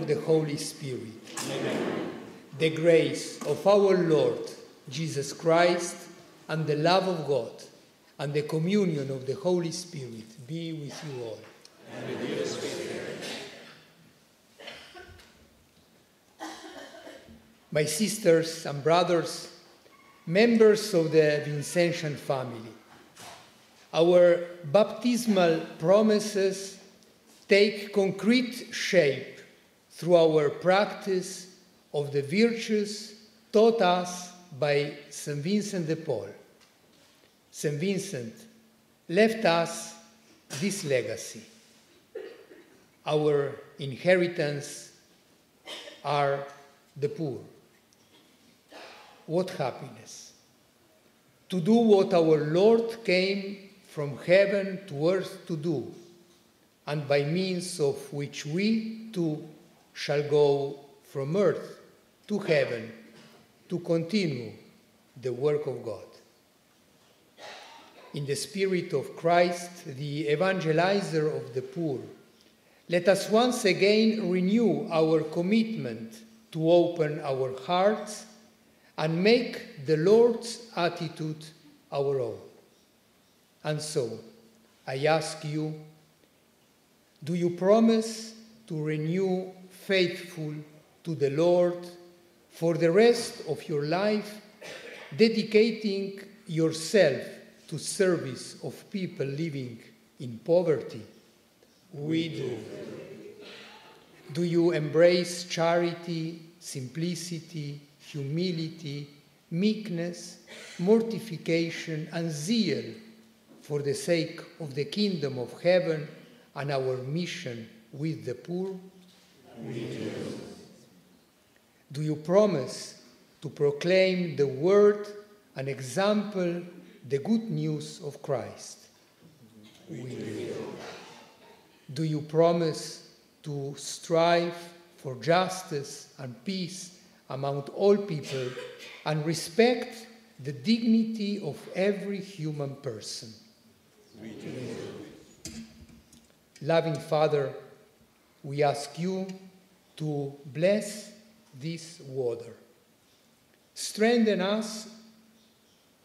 of the Holy Spirit. Amen. The grace of our Lord Jesus Christ, and the love of God, and the communion of the Holy Spirit be with you all. And with your spirit. My sisters and brothers, members of the Vincentian family, our baptismal promises take concrete shape through our practice of the virtues taught us by St. Vincent de Paul. St. Vincent left us this legacy. Our inheritance are the poor. What happiness! To do what our Lord came from heaven to earth to do, and by means of which we too shall go from earth to heaven to continue the work of God. In the spirit of Christ, the evangelizer of the poor, let us once again renew our commitment to open our hearts and make the Lord's attitude our own. And so, I ask you, do you promise to renew faithful to the Lord for the rest of your life, dedicating yourself to service of people living in poverty? We do. Do you embrace charity, simplicity, humility, meekness, mortification, and zeal for the sake of the kingdom of heaven and our mission with the poor? We do. Do you promise to proclaim the word and example the good news of Christ? We do. Do you promise to strive for justice and peace among all people and respect the dignity of every human person? We do. Loving Father, we ask you to bless this water. Strengthen us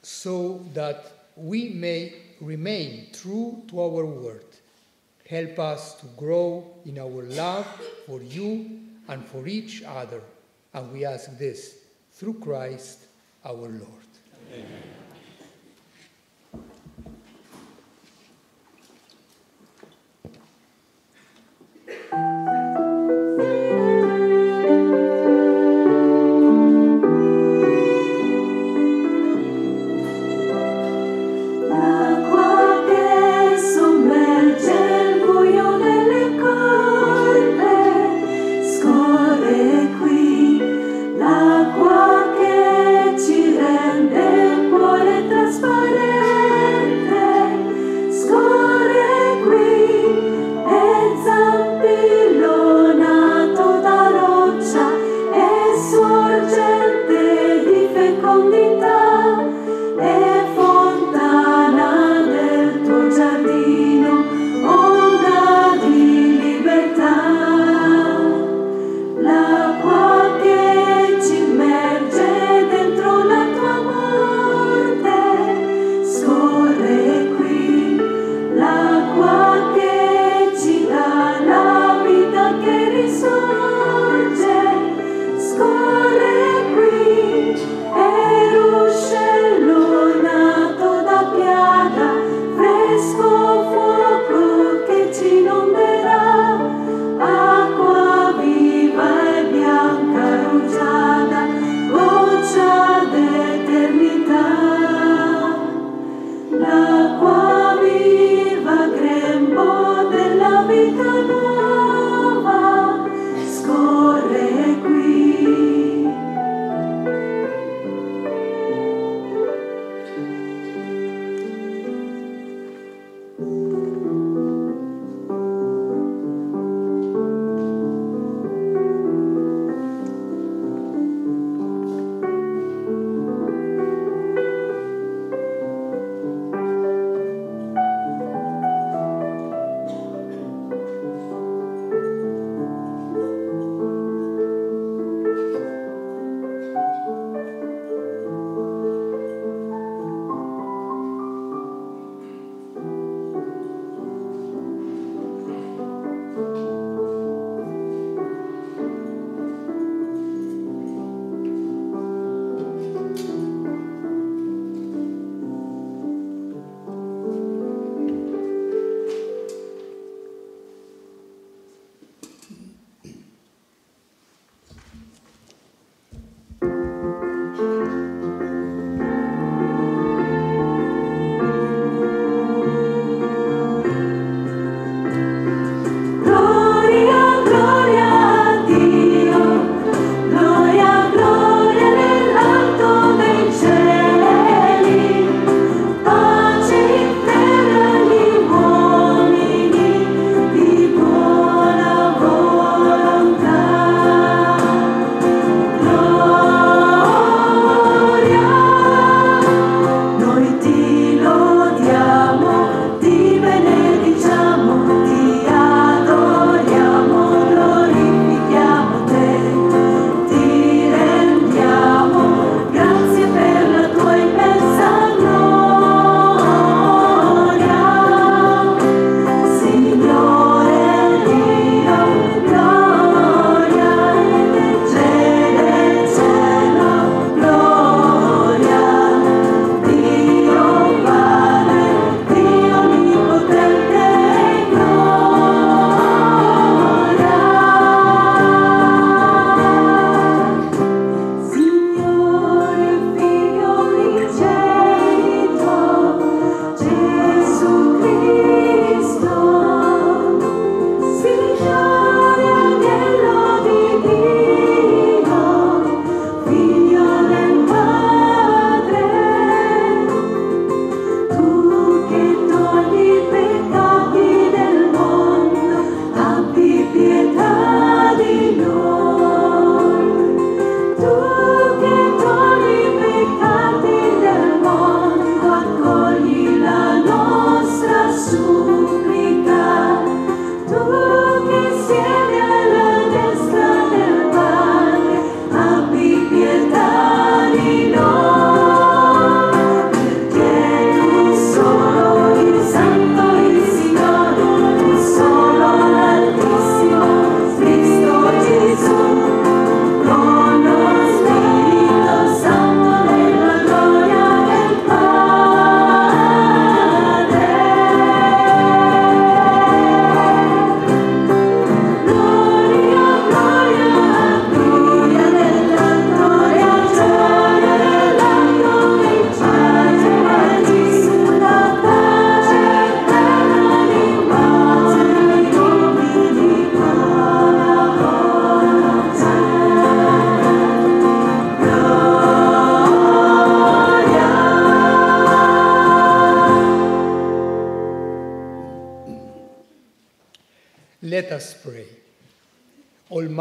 so that we may remain true to our word. Help us to grow in our love for you and for each other. And we ask this through Christ our Lord. Amen.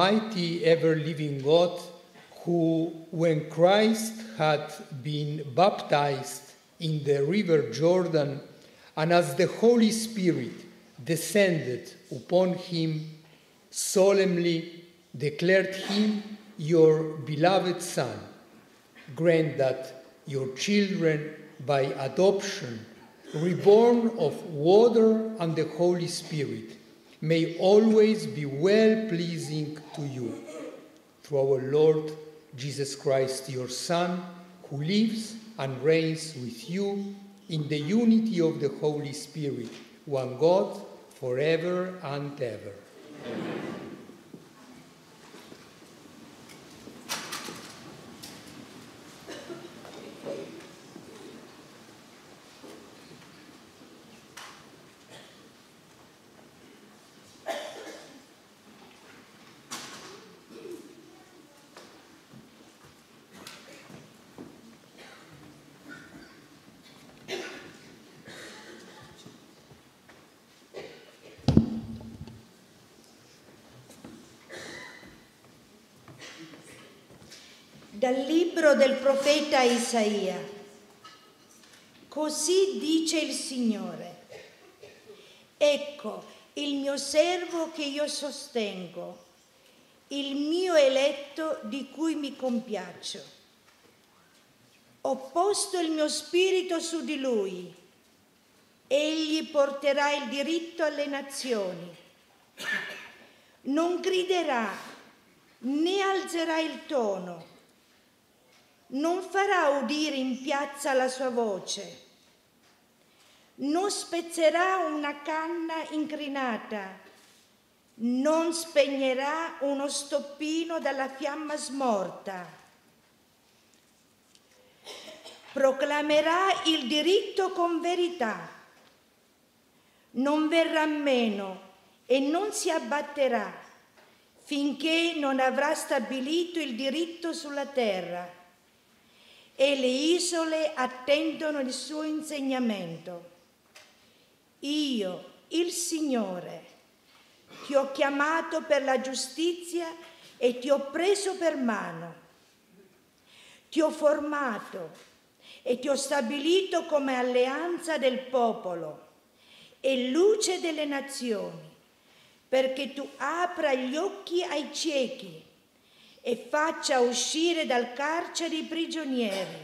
Almighty, ever living God, who, when Christ had been baptized in the river Jordan, and as the Holy Spirit descended upon him, solemnly declared him your beloved Son, grant that your children, by adoption, reborn of water and the Holy Spirit, may always be well pleasing to you. Through our Lord Jesus Christ, your Son, who lives and reigns with you in the unity of the Holy Spirit, one God, forever and ever. Amen. Libro del profeta Isaia. Così dice il Signore. Ecco il mio servo che io sostengo, il mio eletto di cui mi compiaccio. Ho posto il mio spirito su di lui. Egli porterà il diritto alle nazioni. Non griderà né alzerà il tono non farà udire in piazza la sua voce, non spezzerà una canna incrinata, non spegnerà uno stoppino dalla fiamma smorta. Proclamerà il diritto con verità, non verrà meno e non si abbatterà finché non avrà stabilito il diritto sulla terra e le isole attendono il suo insegnamento. Io, il Signore, ti ho chiamato per la giustizia e ti ho preso per mano. Ti ho formato e ti ho stabilito come alleanza del popolo e luce delle nazioni, perché tu apra gli occhi ai ciechi e faccia uscire dal carcere i prigionieri,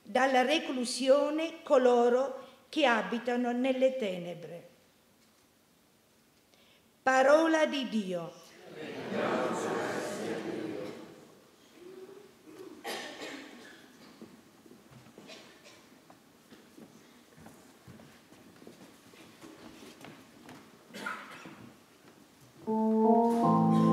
dalla reclusione coloro che abitano nelle tenebre. Parola di Dio. Thank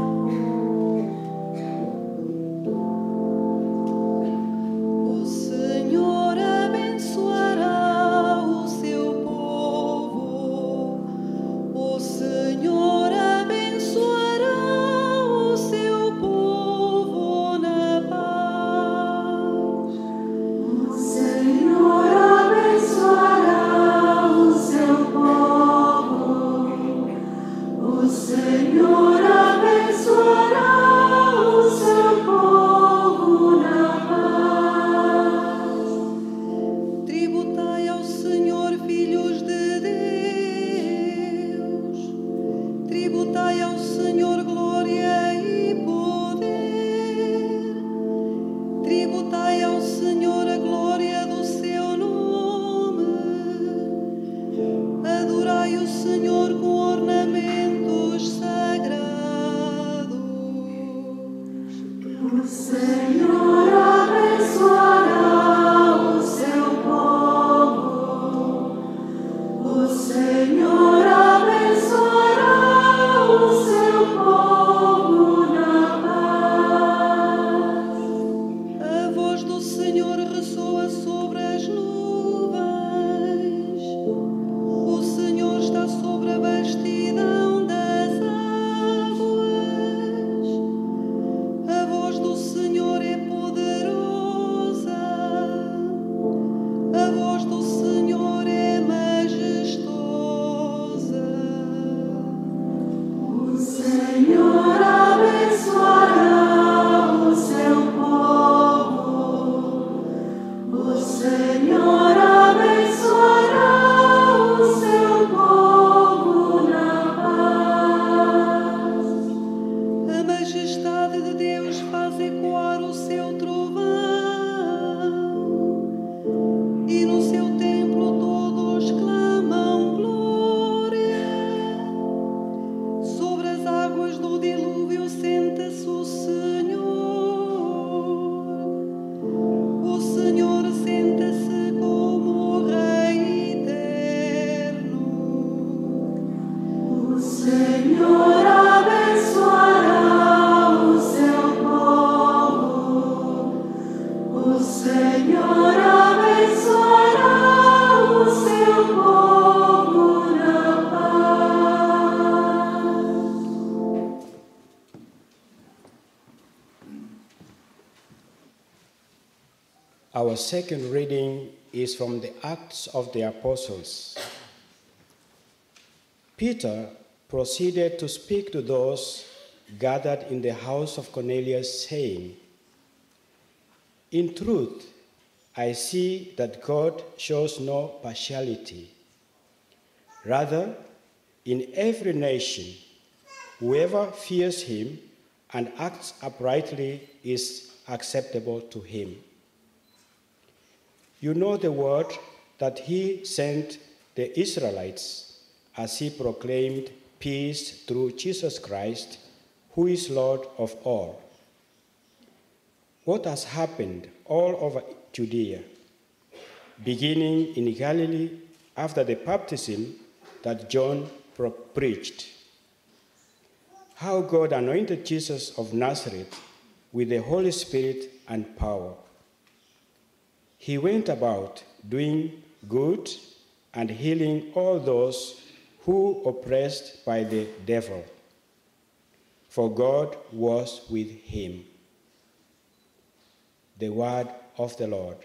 Our second reading is from the Acts of the Apostles. Peter proceeded to speak to those gathered in the house of Cornelius, saying, In truth, I see that God shows no partiality. Rather, in every nation, whoever fears him and acts uprightly is acceptable to him. You know the word that he sent the Israelites as he proclaimed peace through Jesus Christ, who is Lord of all. What has happened all over Judea, beginning in Galilee after the baptism that John preached? How God anointed Jesus of Nazareth with the Holy Spirit and power. He went about doing good and healing all those who oppressed by the devil, for God was with him. The word of the Lord.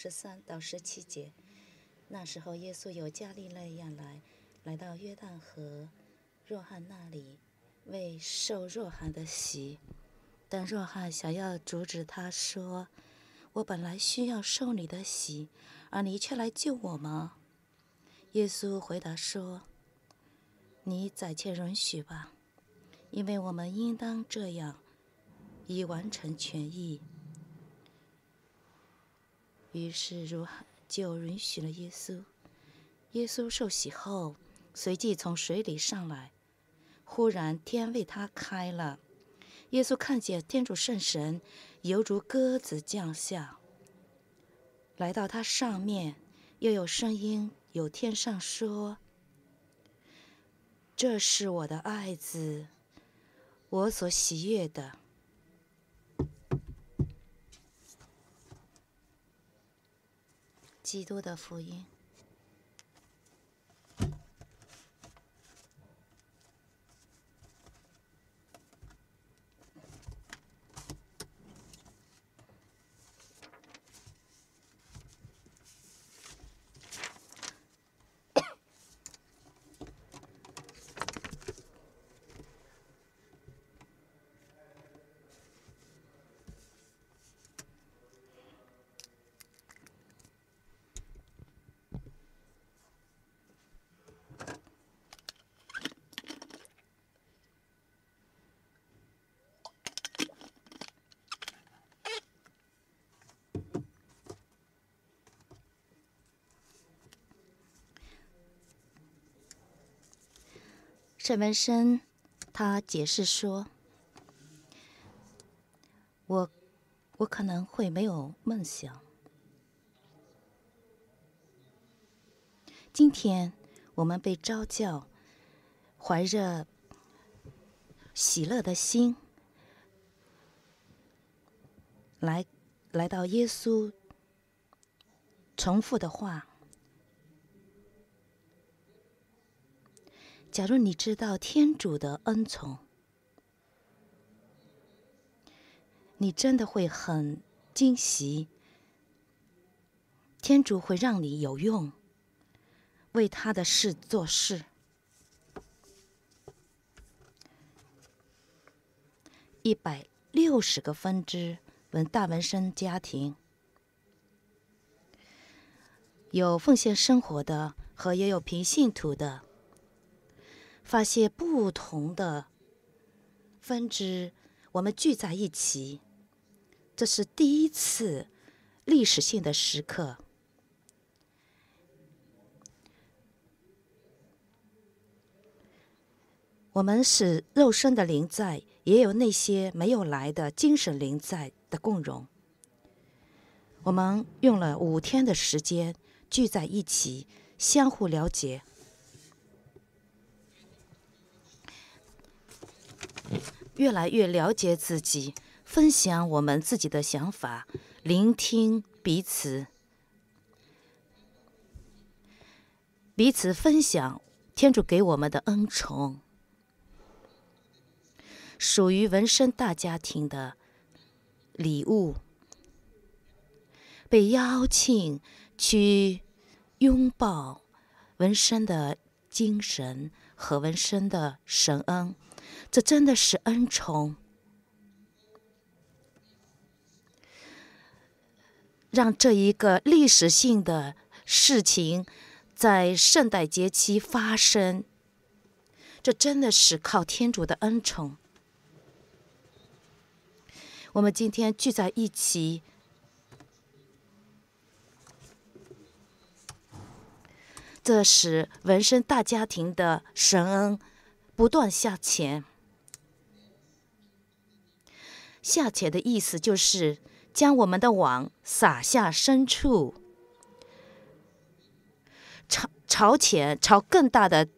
十三到十七节，那时候耶稣由加利利亚来，来到约旦河若翰那里，为受若翰的洗。但若翰想要阻止他说：“我本来需要受你的洗，而你却来救我吗？”耶稣回答说：“你暂且允许吧，因为我们应当这样，以完成全意。”于是如就允许了耶稣。耶稣受洗后，随即从水里上来。忽然天为他开了，耶稣看见天主圣神犹如鸽子降下，来到他上面，又有声音由天上说：“这是我的爱子，我所喜悦的。”基督的福音。沈文生他解释说：“我我可能会没有梦想。今天我们被召叫，怀着喜乐的心，来来到耶稣重复的话。”假如你知道天主的恩宠，你真的会很惊喜。天主会让你有用，为他的事做事。一百六十个分支文大纹身家庭，有奉献生活的，和也有平信徒的，发现不同的分支，我们聚在一起，这是第一次历史性的时刻。我们是肉身的灵在，也有那些没有来的精神灵在的共融。我们用了五天的时间聚在一起，相互了解，越来越了解自己，分享我们自己的想法，聆听彼此，彼此分享天主给我们的恩宠。属于纹身大家庭的礼物，被邀请去拥抱纹身的精神和纹身的神恩，这真的是恩宠，让这一个历史性的事情在圣诞节期发生，这真的是靠天主的恩宠。我们今天聚在一起，这使纹身大家庭的神恩不断向前。下潜的意思就是将我们的网撒下深处，朝朝前，朝更大的，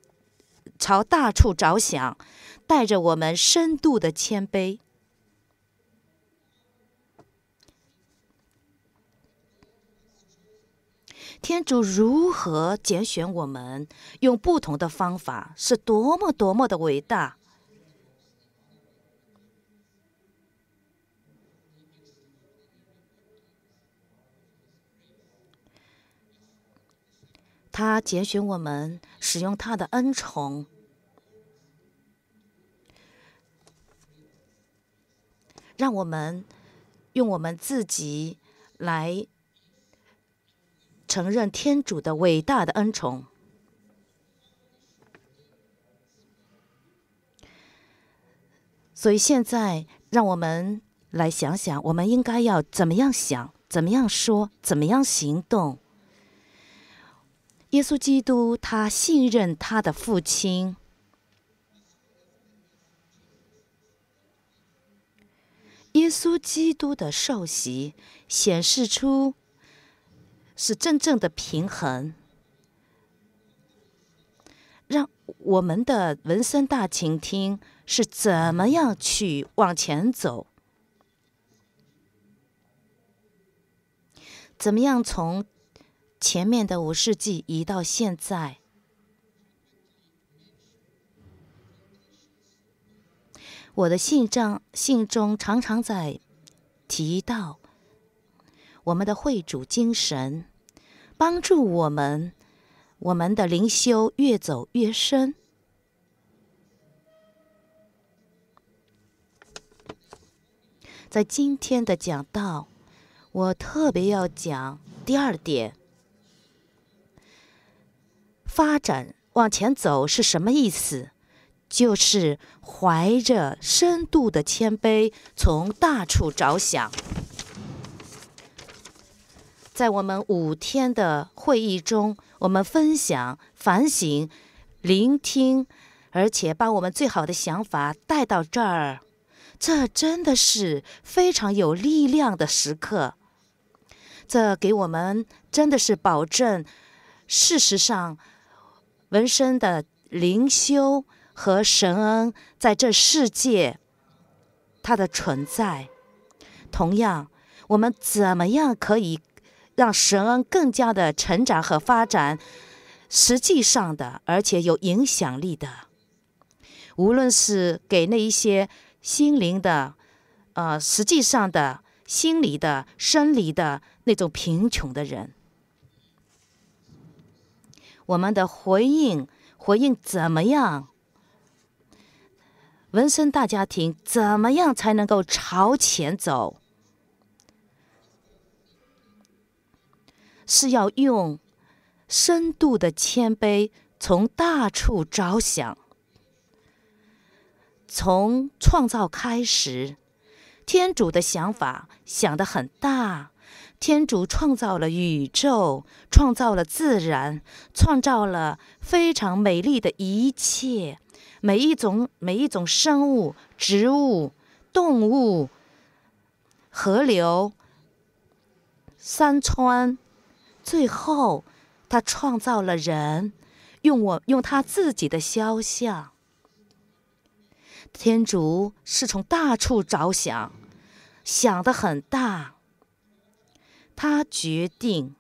朝大处着想，带着我们深度的谦卑。天主如何拣选我们，用不同的方法，是多么多么的伟大！他拣选我们，使用他的恩宠，让我们用我们自己来。承认天主的伟大的恩宠，所以现在让我们来想想，我们应该要怎么样想，怎么样说，怎么样行动。耶稣基督他信任他的父亲，耶稣基督的受洗显示出。是真正的平衡，让我们的文森大倾听是怎么样去往前走，怎么样从前面的五世纪移到现在。我的信章信中常常在提到我们的会主精神。帮助我们，我们的灵修越走越深。在今天的讲道，我特别要讲第二点：发展往前走是什么意思？就是怀着深度的谦卑，从大处着想。在我们五天的会议中，我们分享、反省、聆听，而且把我们最好的想法带到这儿，这真的是非常有力量的时刻。这给我们真的是保证，事实上，纹身的灵修和神恩在这世界，它的存在。同样，我们怎么样可以？让神恩更加的成长和发展，实际上的，而且有影响力的，无论是给那一些心灵的、呃，实际上的、心理的、生理的那种贫穷的人，我们的回应，回应怎么样？纹身大家庭怎么样才能够朝前走？是要用深度的谦卑，从大处着想。从创造开始，天主的想法想得很大。天主创造了宇宙，创造了自然，创造了非常美丽的一切，每一种每一种生物、植物、动物、河流、山川，最后他创造了人，用我用他自己的肖像。天主是从大处着想，想的很大。他决定，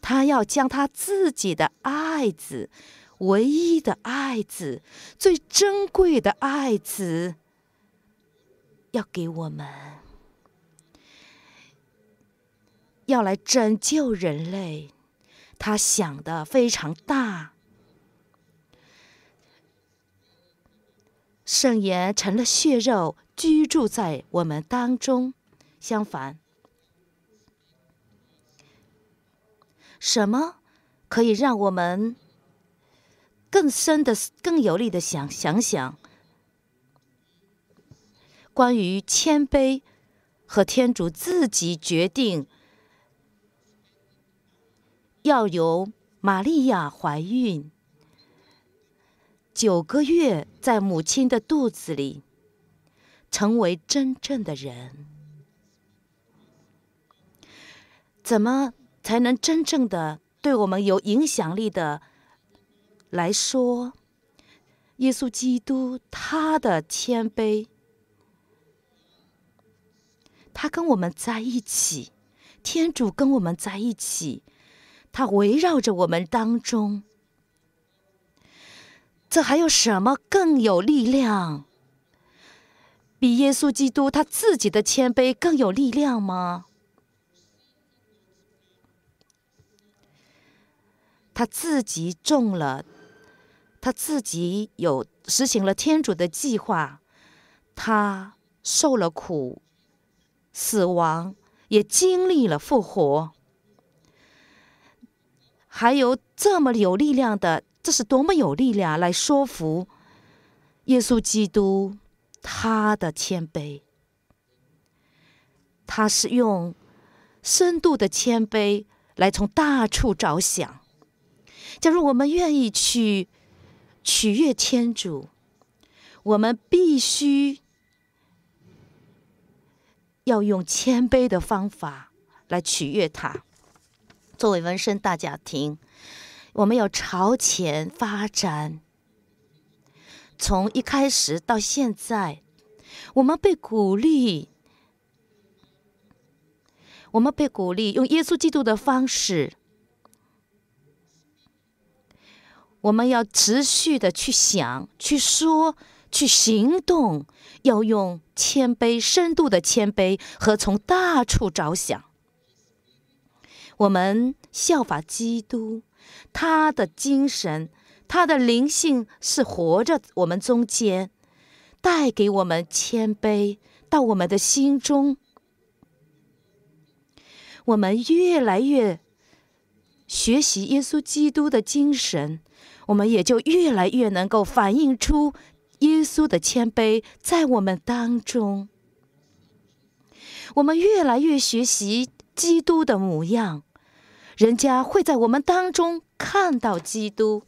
他要将他自己的爱子，唯一的爱子，最珍贵的爱子，要给我们，要来拯救人类。他想的非常大，圣言成了血肉，居住在我们当中。相反。什么可以让我们更深的、更有力的想想想关于谦卑和天主自己决定要由玛利亚怀孕九个月，在母亲的肚子里成为真正的人，怎么？才能真正的对我们有影响力的来说，耶稣基督他的谦卑，他跟我们在一起，天主跟我们在一起，他围绕着我们当中，这还有什么更有力量？比耶稣基督他自己的谦卑更有力量吗？他自己中了，他自己有实行了天主的计划，他受了苦，死亡也经历了复活，还有这么有力量的，这是多么有力量来说服耶稣基督他的谦卑，他是用深度的谦卑来从大处着想。假如我们愿意去取悦天主，我们必须要用谦卑的方法来取悦他。作为纹身大家庭，我们要朝前发展。从一开始到现在，我们被鼓励，我们被鼓励用耶稣基督的方式。我们要持续的去想、去说、去行动，要用谦卑、深度的谦卑和从大处着想。我们效法基督，他的精神、他的灵性是活着我们中间，带给我们谦卑到我们的心中。我们越来越学习耶稣基督的精神。我们也就越来越能够反映出耶稣的谦卑在我们当中。我们越来越学习基督的模样，人家会在我们当中看到基督。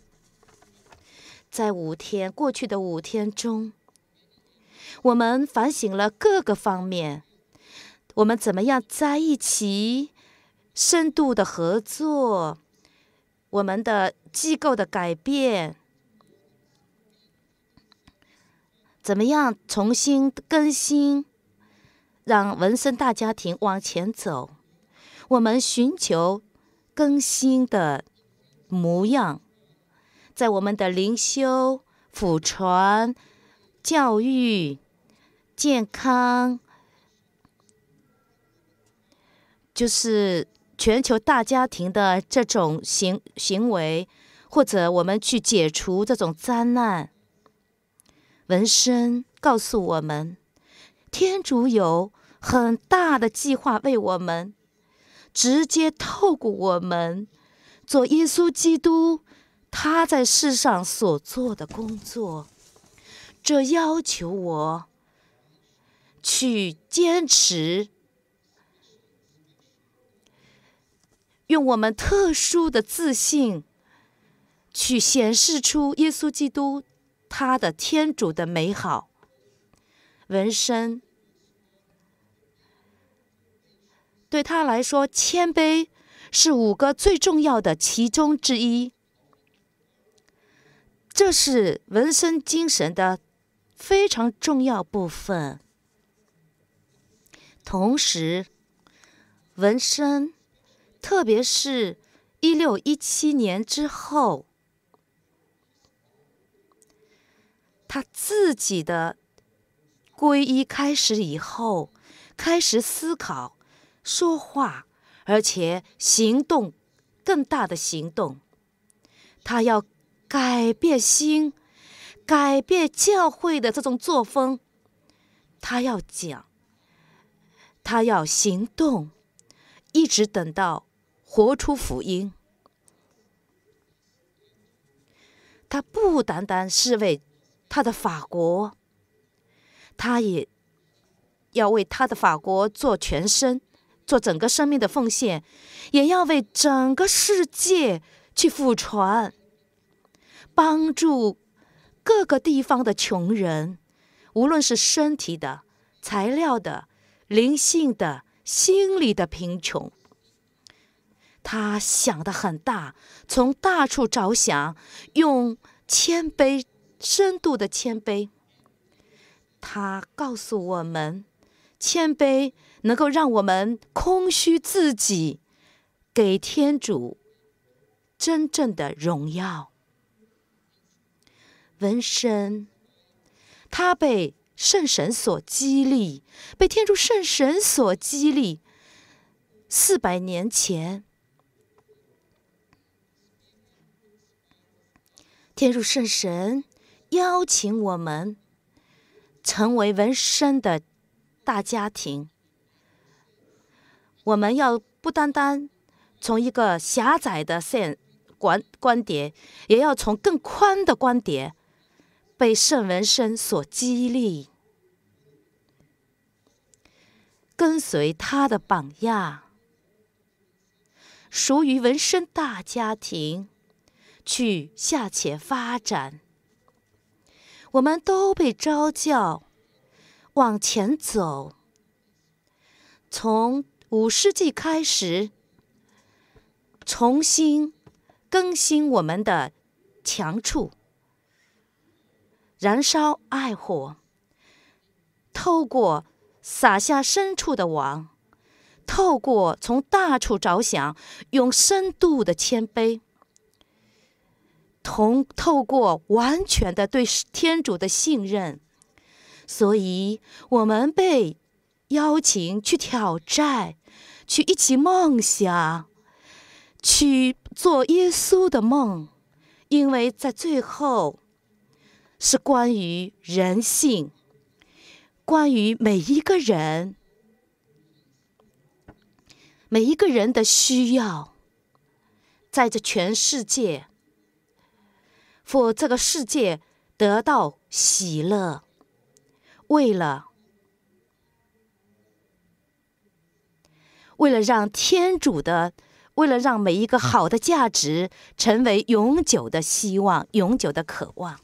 在五天过去的五天中，我们反省了各个方面，我们怎么样在一起深度的合作。我们的机构的改变，怎么样重新更新，让纹身大家庭往前走？我们寻求更新的模样，在我们的灵修、辅传、教育、健康，就是。全球大家庭的这种行行为，或者我们去解除这种灾难，纹身告诉我们，天主有很大的计划为我们，直接透过我们做耶稣基督他在世上所做的工作。这要求我去坚持，用我们特殊的自信去显示出耶稣基督他的天主的美好。纹身对他来说，谦卑是五个最重要的其中之一。这是纹身精神的非常重要部分。同时，纹身，特别是一六一七年之后，他自己的皈依开始以后，开始思考、说话，而且行动，更大的行动，他要改变心，改变教会的这种作风。他要讲，他要行动，一直等到活出福音。他不单单是为他的法国，他也要为他的法国做全身，做整个生命的奉献，也要为整个世界去复传，帮助各个地方的穷人，无论是身体的、材料的、灵性的、心理的贫穷。他想的很大，从大处着想，用谦卑、深度的谦卑。他告诉我们，谦卑能够让我们空虚自己，给天主真正的荣耀。纹身，他被圣神所激励，被天主圣神所激励。四百年前，天主圣神邀请我们成为纹身的大家庭。我们要不单单从一个狭窄的线观观点，也要从更宽的观点，被圣纹身所激励，跟随他的榜样，属于纹身大家庭。去下且发展，我们都被召叫往前走。从五世纪开始，重新更新我们的强处，燃烧爱火，透过撒下深处的网，透过从大处着想，用深度的谦卑。同透过完全的对天主的信任，所以我们被邀请去挑战，去一起梦想，去做耶稣的梦，因为在最后是关于人性，关于每一个人，每一个人的需要，在这全世界。For 这个世界得到喜乐，为了为了让天主的，为了让每一个好的价值成为永久的希望，永久的渴望。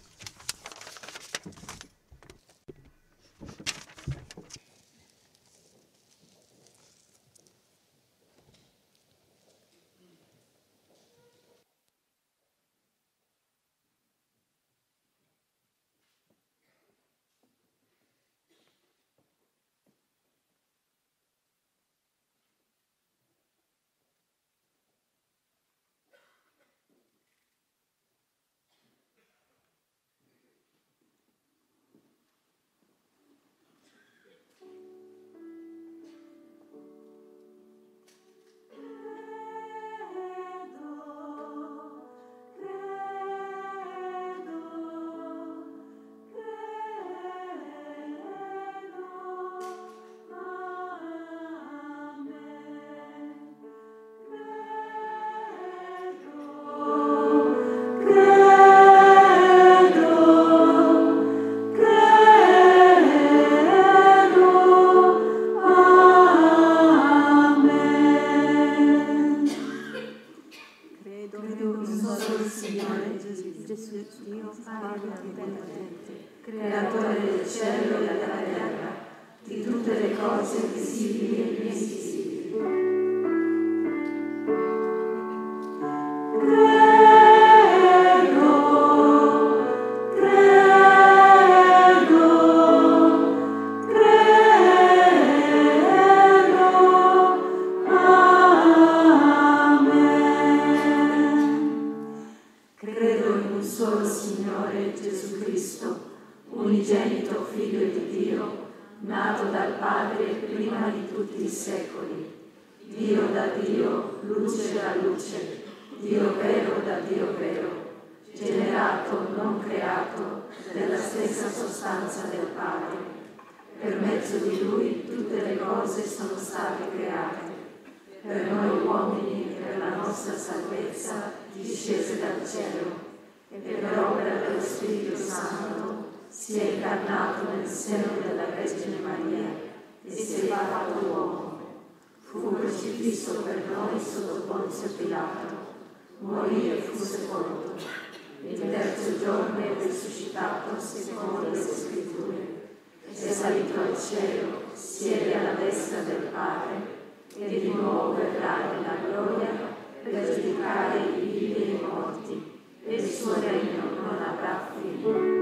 Pilato, morì e fu sepolto. Il terzo giorno è risuscitato secondo le scritture. È salito al cielo, siede alla destra del Padre e di nuovo verrà nella gloria per giudicare i vivi e i morti, e il suo regno non avrà fine.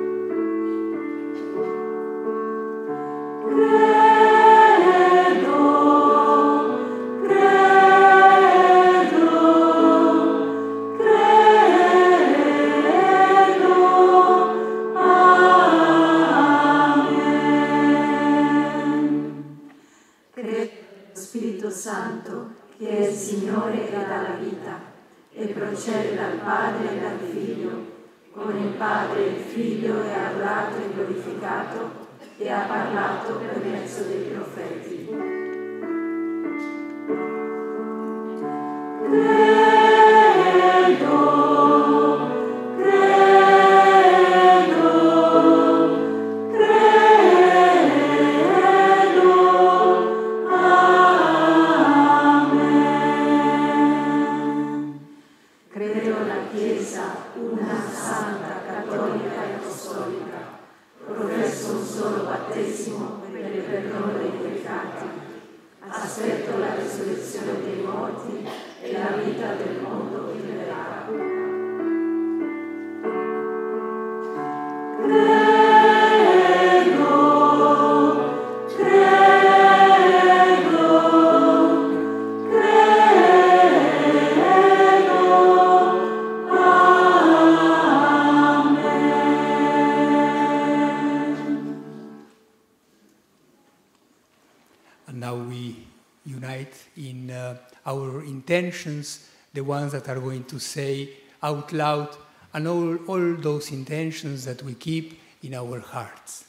Intentions, the ones that are going to say out loud, and all, all those intentions that we keep in our hearts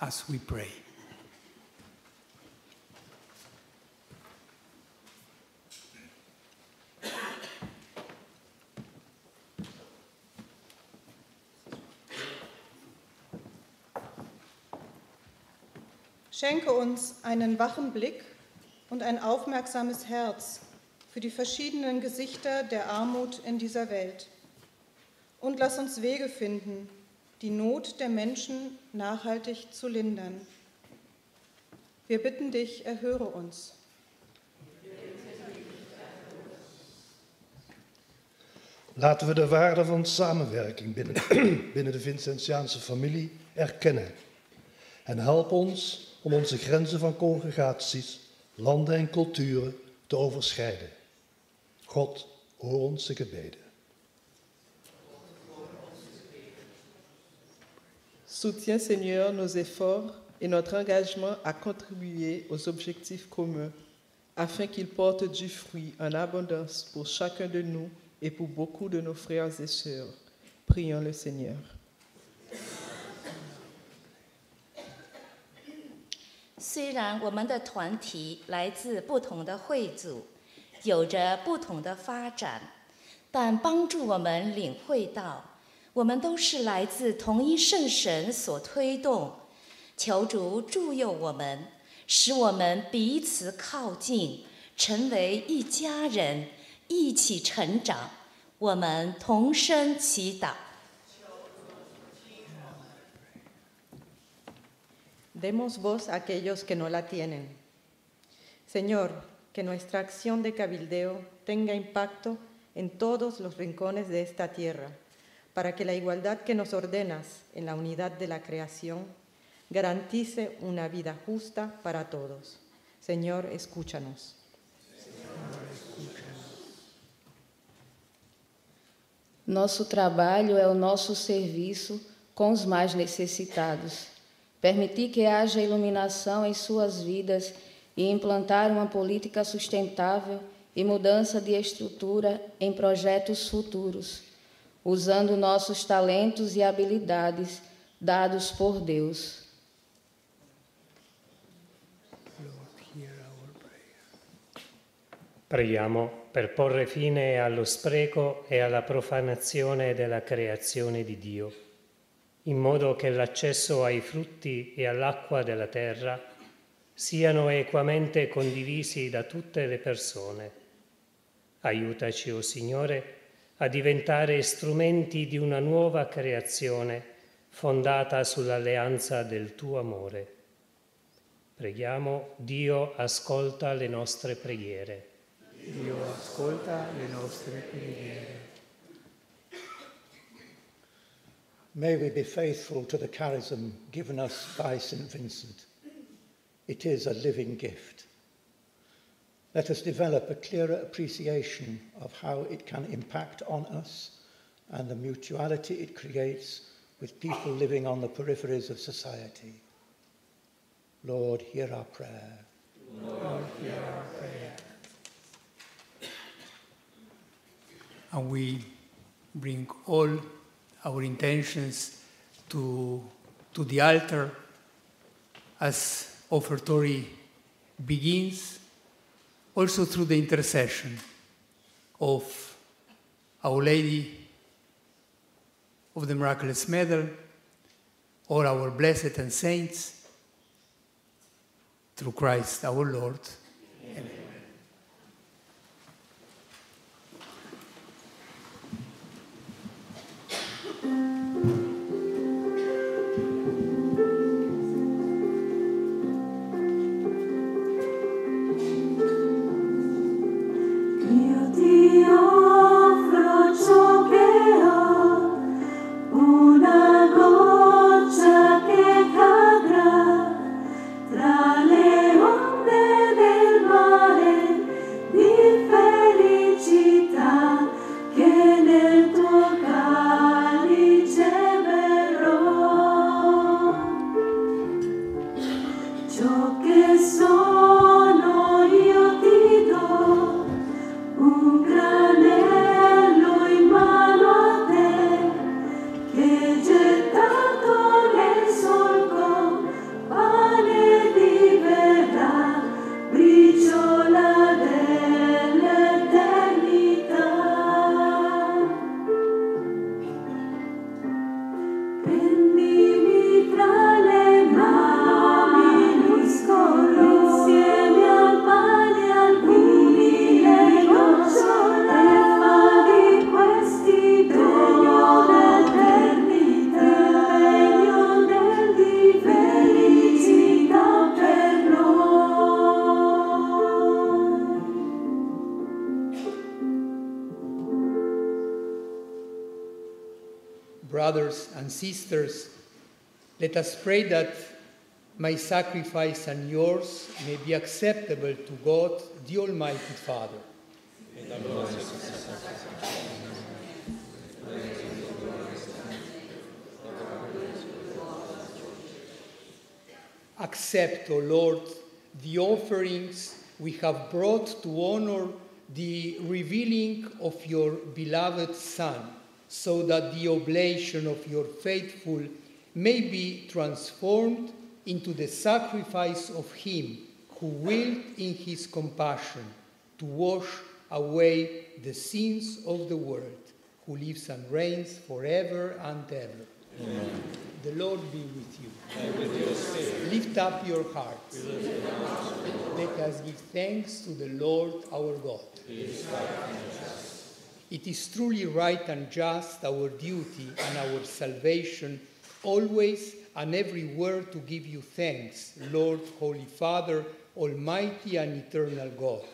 as we pray. Schenke uns einen wachen Blick und ein aufmerksames Herz für die verschiedenen Gesichter der Armut in dieser Welt. Und lass uns Wege finden, die Not der Menschen nachhaltig zu lindern. Wir bitten dich, erhöre uns. Laten we de waarde van samenwerking binnen, binnen de Vincentiaanse familie erkennen. En help ons om onze grenzen van congregaties, landen en culturen te overschrijden. God, hoor onze gebeden. Soutiens, Seigneur, nos efforts et notre engagement à contribuer aux objectifs communs afin qu'ils portent du fruit en abondance pour chacun de nous et pour beaucoup de nos frères et sœurs. Prions le Seigneur. 有着不同的发展，但帮助我们领会到，我们都是来自同一圣神所推动。求主助佑我们，使我们彼此靠近，成为一家人，一起成长。我们同声祈祷。Demos voz a aquellos que no la tienen. Señor, que nuestra acción de cabildeo tenga impacto en todos los rincones de esta tierra, para que la igualdad que nos ordenas en la unidad de la creación garantice una vida justa para todos. Señor, escúchanos. Nosso trabalho é o nosso serviço com os mais necessitados. Permitir que haja iluminação em suas vidas e implantar uma política sustentável e mudança de estrutura em projetos futuros, usando nossos talentos e habilidades dados por Deus. Preghiamo per porre fine allo spreco e alla profanazione della creazione di Dio, in modo che l'accesso ai frutti e all'acqua della terra siano equamente condivisi da tutte le persone. Aiutaci, o oh Signore, a diventare strumenti di una nuova creazione fondata sull'alleanza del tuo amore. Preghiamo, Dio ascolta le nostre preghiere. Dio ascolta le nostre preghiere. May we be faithful to the charism given us by St. Vincent. It is a living gift. Let us develop a clearer appreciation of how it can impact on us and the mutuality it creates with people living on the peripheries of society. Lord, hear our prayer. Lord, hear our prayer. and we bring all our intentions to, to the altar as offertory begins, also through the intercession of Our Lady of the Miraculous Medal, all our blessed and saints, through Christ our Lord. Amen. Sisters, let us pray that my sacrifice and yours may be acceptable to God, the Almighty Father. Accept, O Lord, the offerings we have brought to honor the revealing of your beloved Son so that the oblation of your faithful may be transformed into the sacrifice of Him who willed in His compassion to wash away the sins of the world, who lives and reigns forever and ever. Amen. The Lord be with you. And with your spirit. Lift up your hearts. Let us give thanks to the Lord our God. It is truly right and just, our duty and our salvation, always and everywhere to give you thanks, Lord, Holy Father, Almighty and eternal God.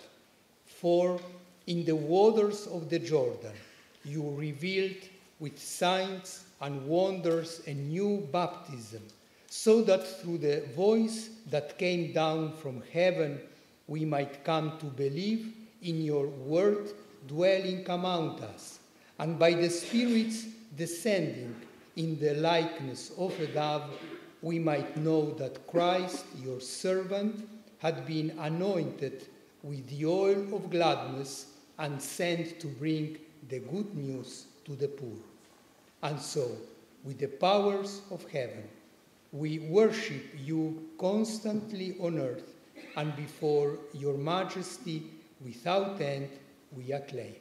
For in the waters of the Jordan you revealed with signs and wonders a new baptism, so that through the voice that came down from heaven we might come to believe in your word dwelling among us, and by the Spirit's descending in the likeness of a dove, we might know that Christ, your servant, had been anointed with the oil of gladness and sent to bring the good news to the poor. And so, with the powers of heaven, we worship you constantly on earth, and before your majesty without end ou Yacley.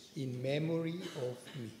in memory of me.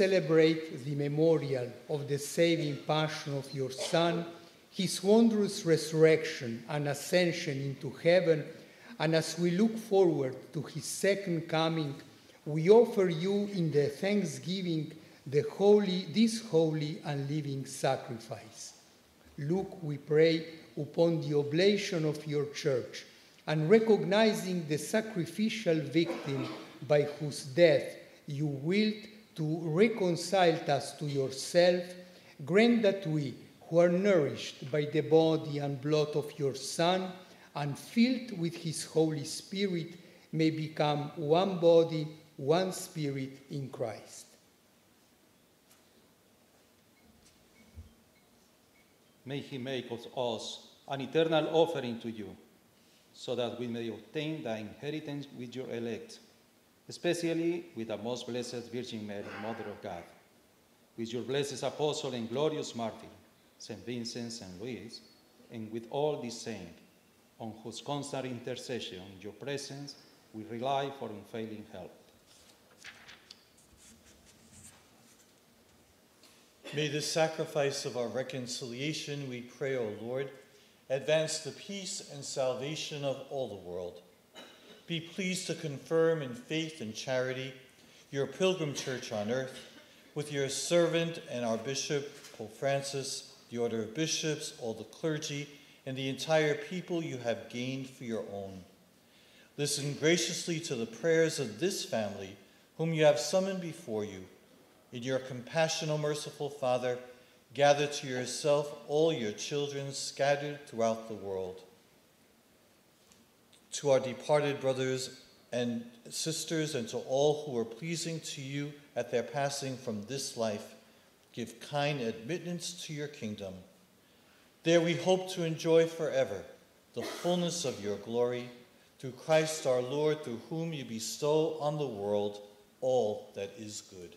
Celebrate the memorial of the saving passion of your Son, his wondrous resurrection and ascension into heaven, and as we look forward to his second coming, we offer you in the thanksgiving the holy, this holy and living sacrifice. Look, we pray, upon the oblation of your church, and recognizing the sacrificial victim by whose death you willed to reconcile us to yourself, grant that we, who are nourished by the body and blood of your Son, and filled with his Holy Spirit, may become one body, one spirit in Christ. May he make of us an eternal offering to you, so that we may obtain the inheritance with your elect, especially with the most blessed Virgin Mary, Mother of God, with your blessed apostle and glorious martyr, St. Vincent, St. Louis, and with all the saints, on whose constant intercession in your presence we rely for unfailing help. May the sacrifice of our reconciliation, we pray, O Lord, advance the peace and salvation of all the world. Be pleased to confirm in faith and charity your pilgrim church on earth with your servant and our bishop, Pope Francis, the order of bishops, all the clergy, and the entire people you have gained for your own. Listen graciously to the prayers of this family, whom you have summoned before you. In your compassion, O merciful Father, gather to yourself all your children scattered throughout the world. To our departed brothers and sisters, and to all who are pleasing to you at their passing from this life, give kind admittance to your kingdom. There we hope to enjoy forever the fullness of your glory, through Christ our Lord, through whom you bestow on the world all that is good.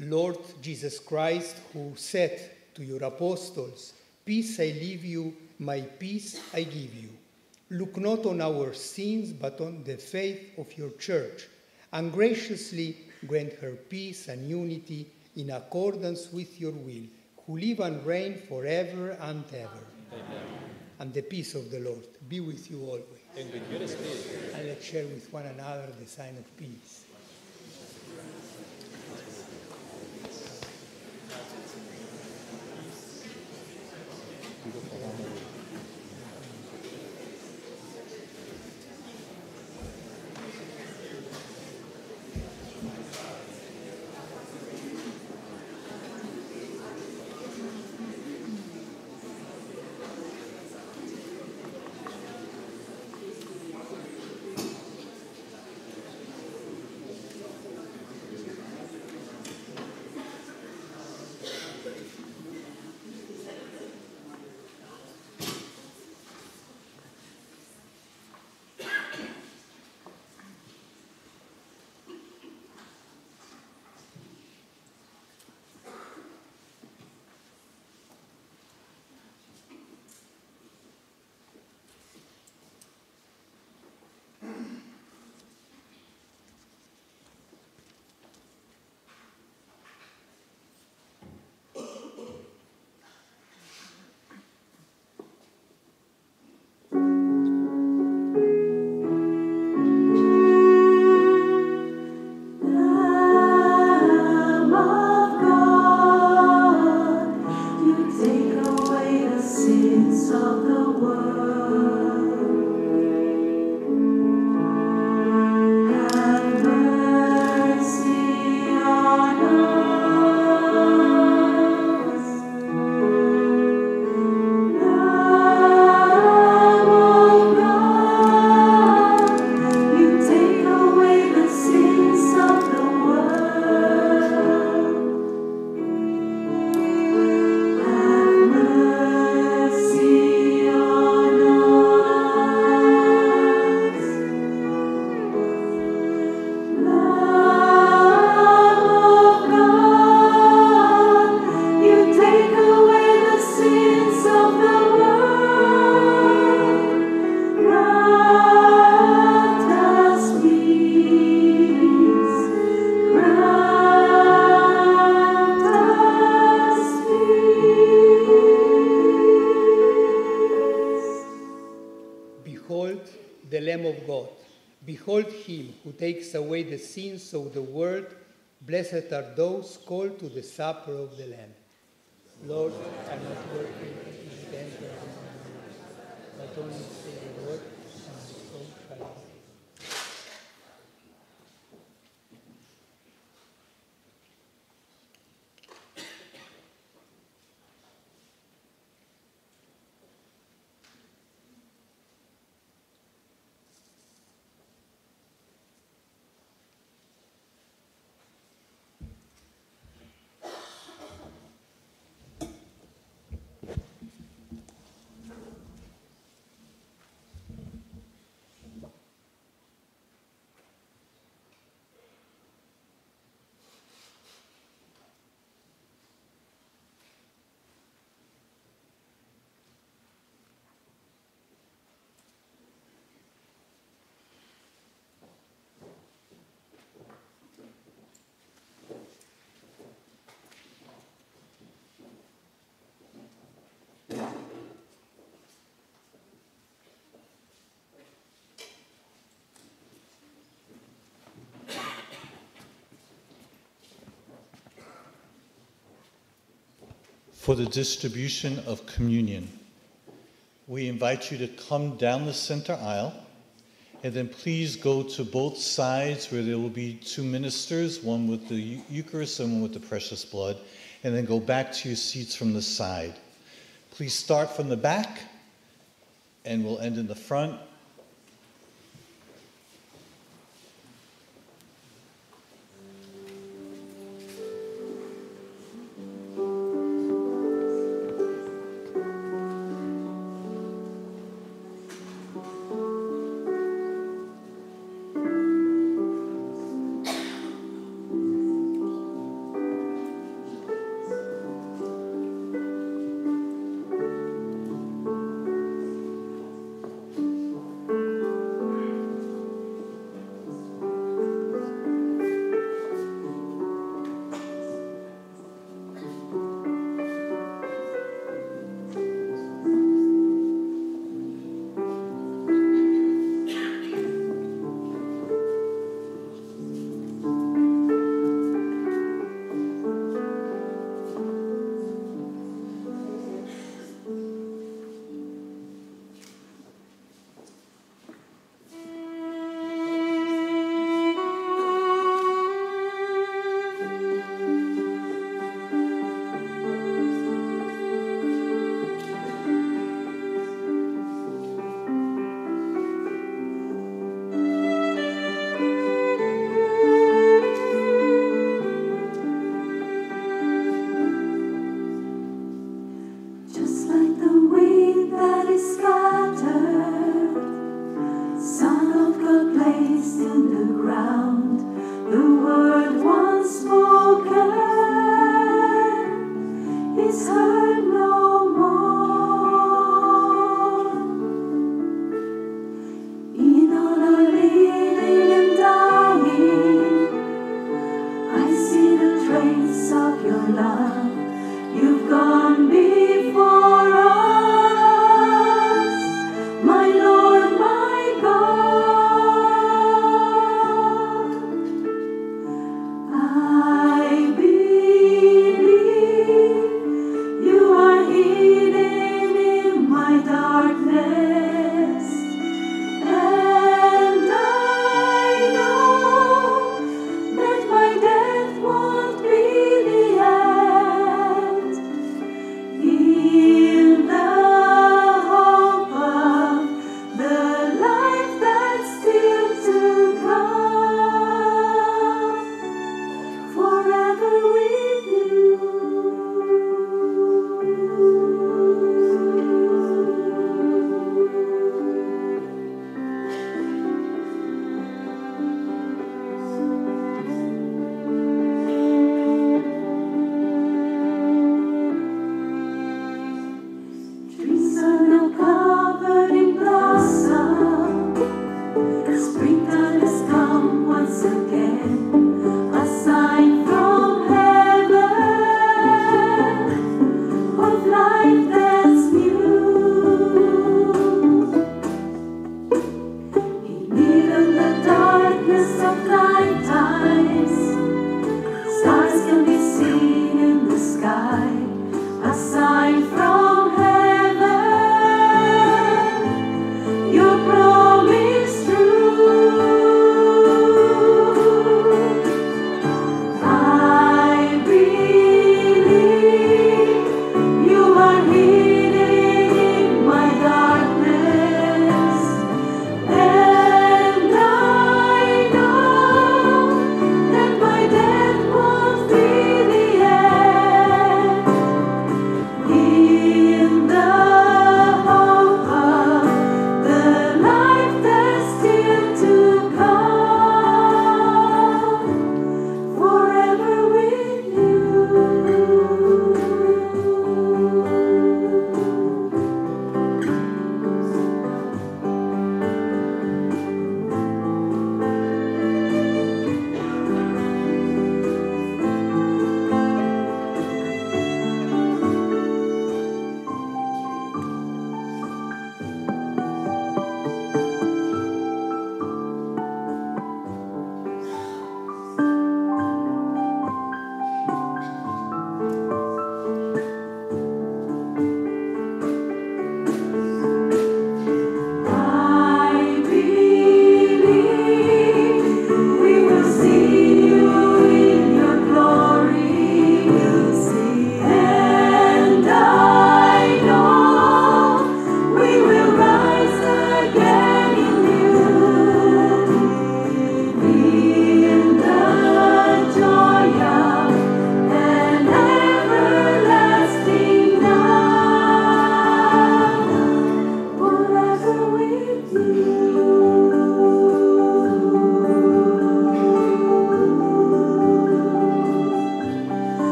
Lord Jesus Christ, who said to your apostles, Peace I leave you, my peace I give you. Look not on our sins, but on the faith of your church, and graciously grant her peace and unity in accordance with your will, who live and reign forever and ever. Amen. And the peace of the Lord be with you always. And with. And let's share with one another the sign of peace. beautiful woman. Away the sins of the world. Blessed are those called to the supper of the Lamb. Lord, I'm not worthy to enter but only for the distribution of communion. We invite you to come down the center aisle and then please go to both sides where there will be two ministers, one with the Eucharist and one with the precious blood, and then go back to your seats from the side. Please start from the back and we'll end in the front.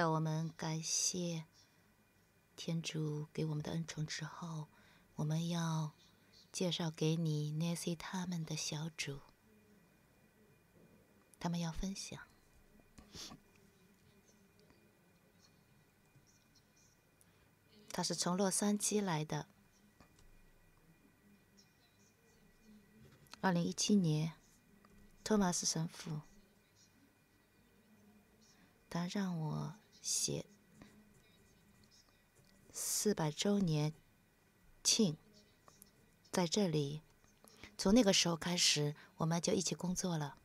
在我们感谢天主给我们的恩宠之后，我们要介绍给你 Nancy 他们的小组，他们要分享。他是从洛杉矶来的。二零一七年，托马斯神父，他让我写四百周年庆，在这里，从那个时候开始，我们就一起工作了。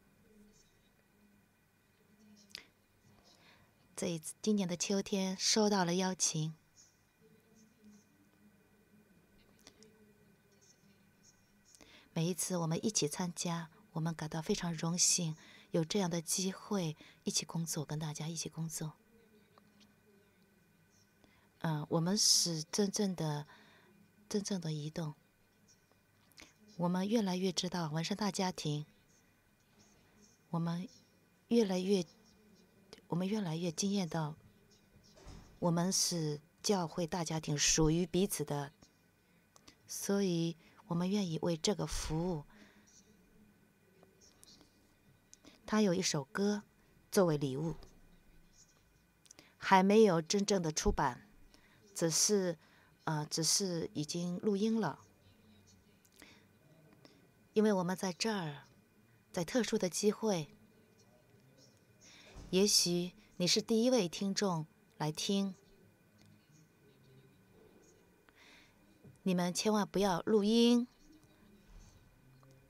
这一次，今年的秋天收到了邀请。每一次我们一起参加，我们感到非常荣幸，有这样的机会一起工作，跟大家一起工作。嗯，我们是真正的、真正的移动。我们越来越知道纹身大家庭，我们越来越，我们越来越惊艳到，我们是教会大家庭，属于彼此的，所以。我们愿意为这个服务。他有一首歌作为礼物，还没有真正的出版，只是，呃，只是已经录音了。因为我们在这儿，在特殊的机会，也许你是第一位听众来听。你们千万不要录音，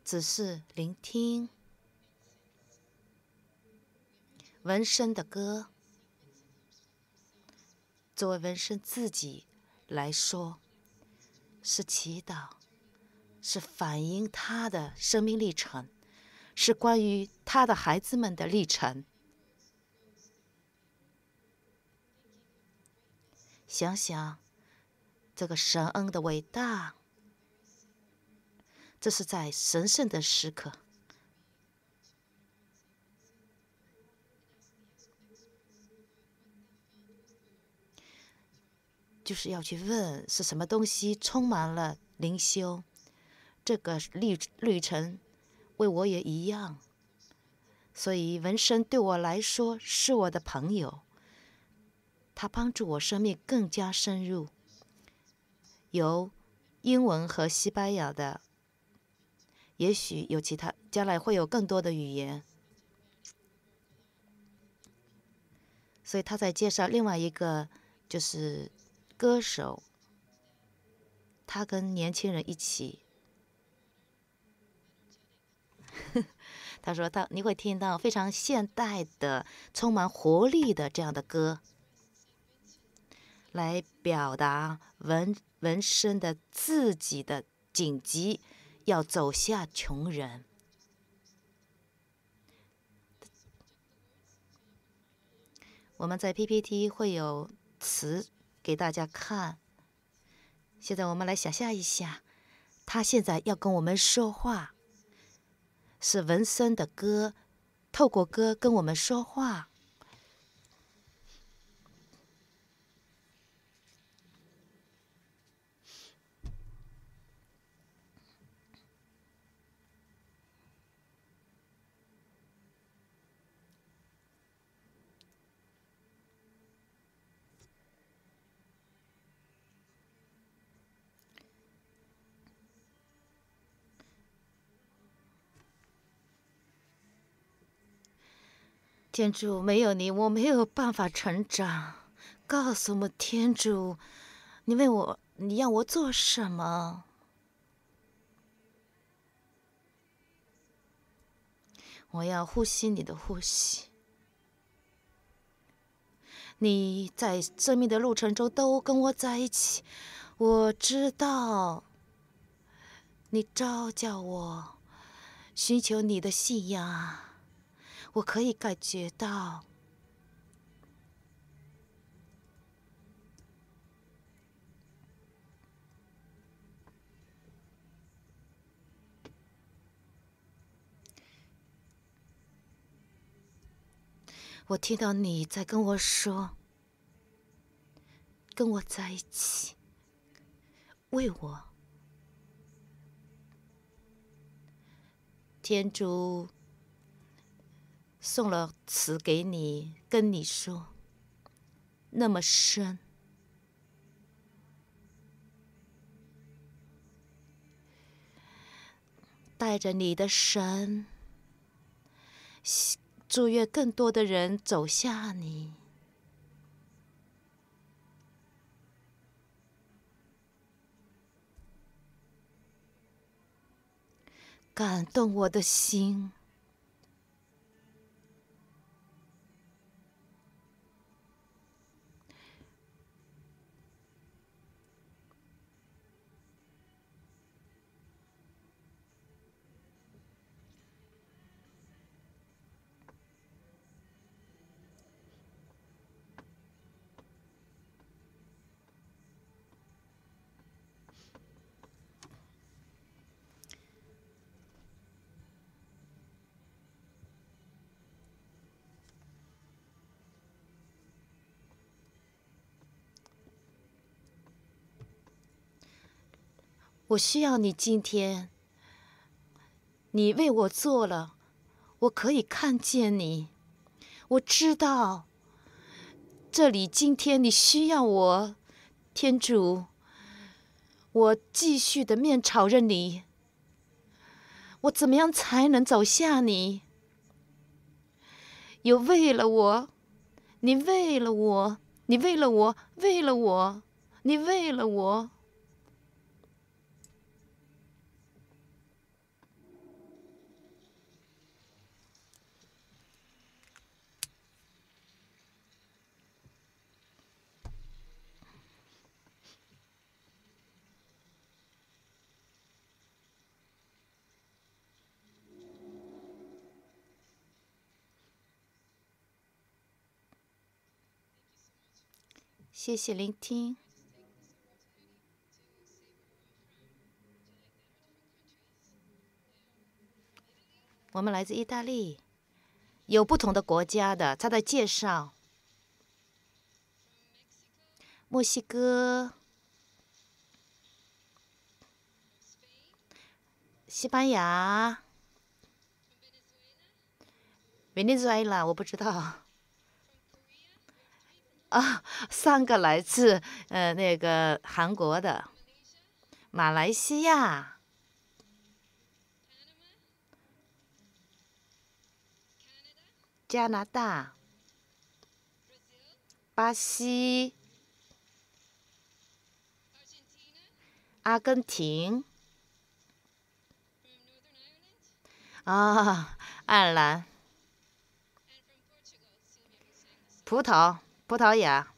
只是聆听纹身的歌。作为纹身自己来说，是祈祷，是反映他的生命历程，是关于他的孩子们的历程。想想。这个神恩的伟大，这是在神圣的时刻，就是要去问是什么东西充满了灵修。这个历旅程为我也一样，所以纹身对我来说是我的朋友，它帮助我生命更加深入。有英文和西班牙的，也许有其他，将来会有更多的语言。所以他在介绍另外一个就是歌手，他跟年轻人一起，他说他你会听到非常现代的、充满活力的这样的歌，来表达文。纹身的自己的紧急，要走下穷人。我们在 PPT 会有词给大家看。现在我们来想象一下，他现在要跟我们说话，是文森的歌，透过歌跟我们说话。天主，没有你，我没有办法成长。告诉我，天主，你问我，你要我做什么？我要呼吸你的呼吸。你在生命的路程中都跟我在一起，我知道。你召叫我，寻求你的信仰。我可以感觉到，我听到你在跟我说：“跟我在一起，为我。天主送了词给你，跟你说，那么深，带着你的神，祝愿更多的人走向你。感动我的心。我需要你今天，你为我做了，我可以看见你，我知道这里今天你需要我，天主，我继续的面朝着你，我怎么样才能走向你？有为了我，你为了我，你为了我，为了我，你为了我。谢谢聆听。我们来自意大利，有不同的国家的，他在介绍。墨西哥、西班牙、委内瑞拉，我不知道。啊，三个来自呃那个韩国的，马来西亚、加拿大、巴西、阿根廷，啊，爱尔兰、葡萄。葡萄牙。